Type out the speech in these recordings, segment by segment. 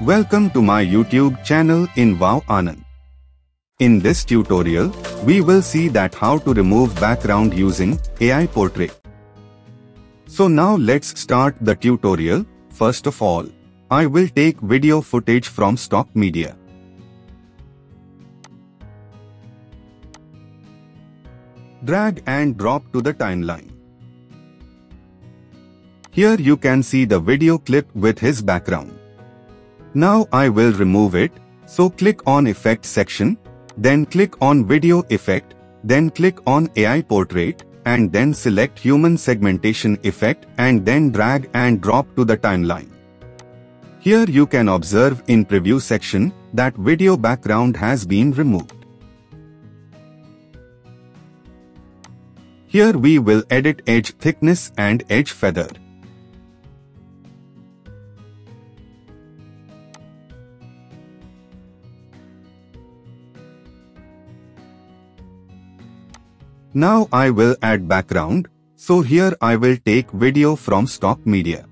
Welcome to my YouTube channel in Wow Anand. In this tutorial, we will see that how to remove background using AI Portrait. So now let's start the tutorial. First of all, I will take video footage from stock media. Drag and drop to the timeline. Here you can see the video clip with his background. Now I will remove it, so click on Effect section, then click on Video Effect, then click on AI Portrait, and then select Human Segmentation Effect and then drag and drop to the timeline. Here you can observe in Preview section that video background has been removed. Here we will edit edge thickness and edge feather. Now I will add background, so here I will take video from stock media.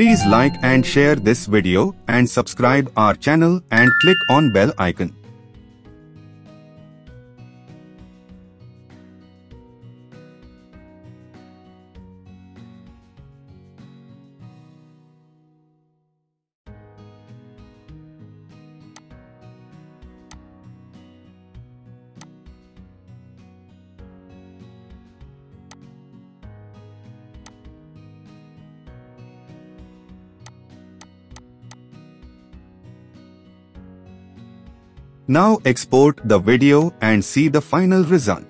Please like and share this video and subscribe our channel and click on bell icon. Now export the video and see the final result.